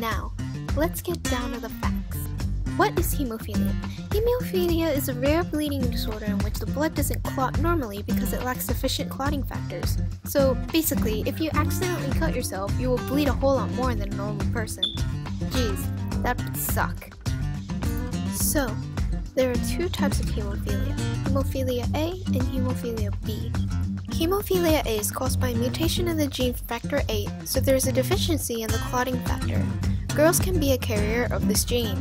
Now, let's get down to the facts. What is hemophilia? Hemophilia is a rare bleeding disorder in which the blood doesn't clot normally because it lacks sufficient clotting factors. So basically, if you accidentally cut yourself, you will bleed a whole lot more than a normal person. Jeez, that would suck. So, there are two types of hemophilia, hemophilia A and hemophilia B. Hemophilia A is caused by a mutation in the gene factor VIII, so there is a deficiency in the clotting factor. Girls can be a carrier of this gene.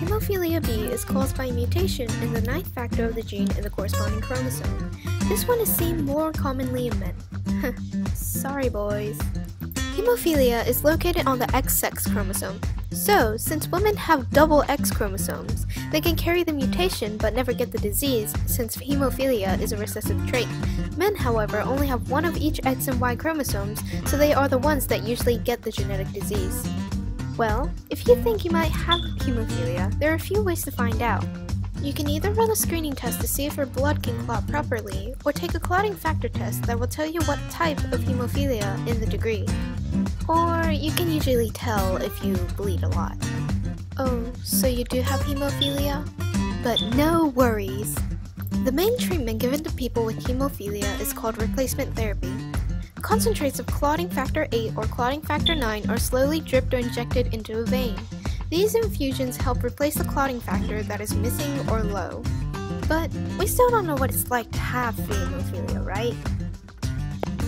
Hemophilia B is caused by a mutation in the ninth factor of the gene in the corresponding chromosome. This one is seen more commonly in men. Sorry, boys. Hemophilia is located on the X sex chromosome. So, since women have double X chromosomes, they can carry the mutation but never get the disease, since hemophilia is a recessive trait. Men, however, only have one of each X and Y chromosomes, so they are the ones that usually get the genetic disease. Well, if you think you might have hemophilia, there are a few ways to find out. You can either run a screening test to see if your blood can clot properly, or take a clotting factor test that will tell you what type of hemophilia in the degree. Or you can usually tell if you bleed a lot. Oh, so you do have hemophilia? But no worries! The main treatment given to people with hemophilia is called replacement therapy. Concentrates of clotting factor 8 or clotting factor 9 are slowly dripped or injected into a vein. These infusions help replace the clotting factor that is missing or low. But we still don't know what it's like to have hemophilia, right?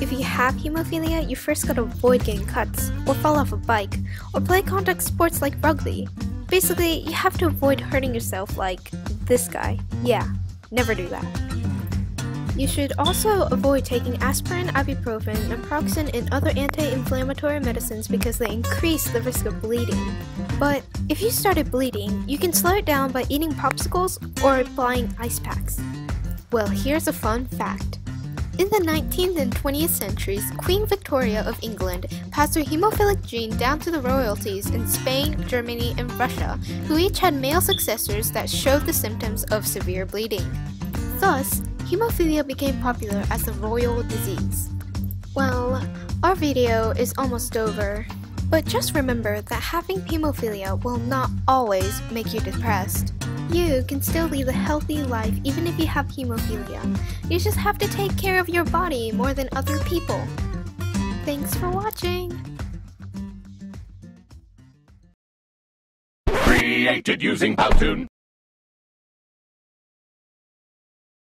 If you have hemophilia, you first gotta avoid getting cuts, or fall off a bike, or play contact sports like rugby. Basically, you have to avoid hurting yourself like this guy. Yeah, never do that. You should also avoid taking aspirin, ibuprofen, naproxen, and other anti-inflammatory medicines because they increase the risk of bleeding. But if you started bleeding, you can slow it down by eating popsicles or applying ice packs. Well, here's a fun fact. In the 19th and 20th centuries, Queen Victoria of England passed her hemophilic gene down to the royalties in Spain, Germany, and Russia, who each had male successors that showed the symptoms of severe bleeding. Thus, hemophilia became popular as a royal disease. Well, our video is almost over, but just remember that having hemophilia will not always make you depressed. You can still lead a healthy life even if you have hemophilia. You just have to take care of your body more than other people. Thanks for watching! Created using Powtoon.